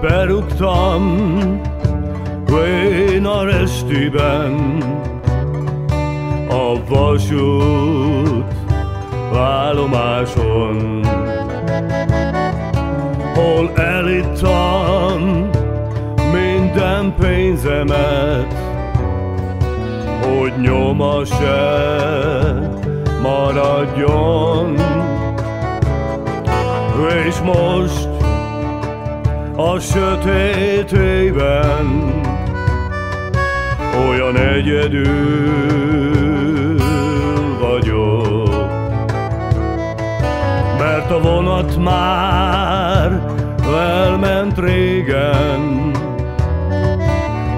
berúgtam Vénar estiben a vasút állomáson. Hol elittam minden pénzemet Hogy nyoma se maradjon. És most a sötétében olyan egyedül vagyok, mert a vonat már elment régen,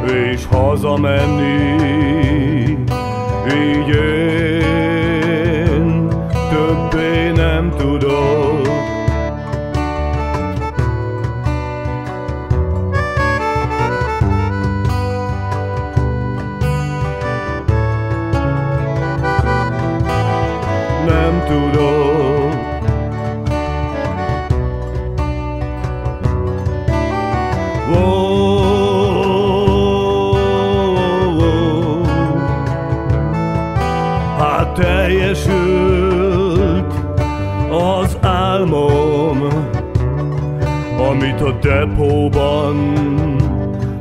és hazamenni így én Hát teljesült az álmom Amit a depóban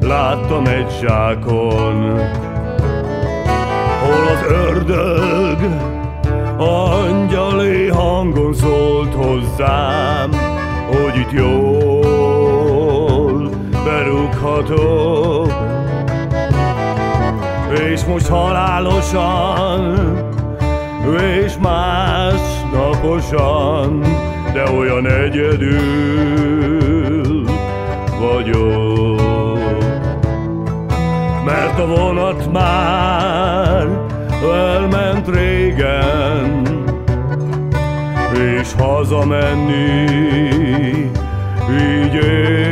láttam egy zsákon. Hol az ördög Angyali hangon szólt hozzám, hogy itt jól berúghatok. És most halálosan, és más naposan, de olyan egyedül vagyok. Mert a vonat már elment régen, és hazamenni így én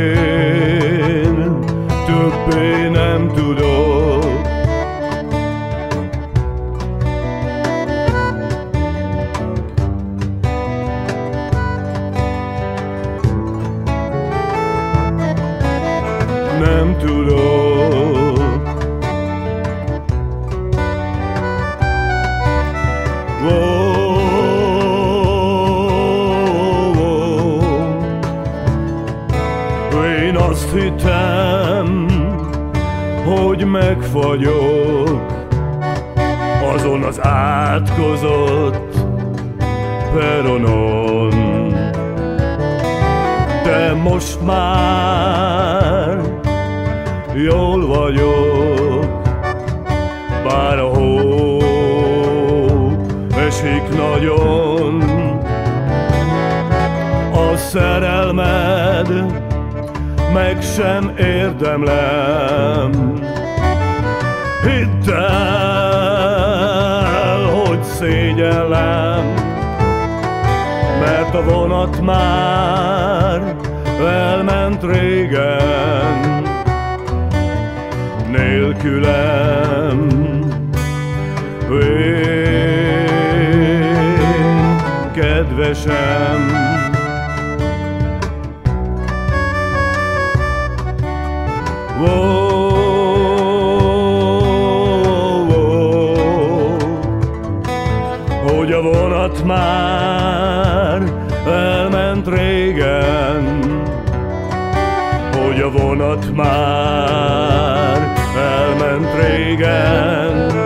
Én azt hittem, hogy megfagyok azon az átkozott peronon. De most már jól vagyok, bár a hó esik nagyon. A szerelmed meg sem érdemlem. Hidd el, hogy szégyellem, mert a vonat már elment régen. Nélkülem Vén, kedvesem Hogy a vonat már elment régen. Hogy a vonat már elment régen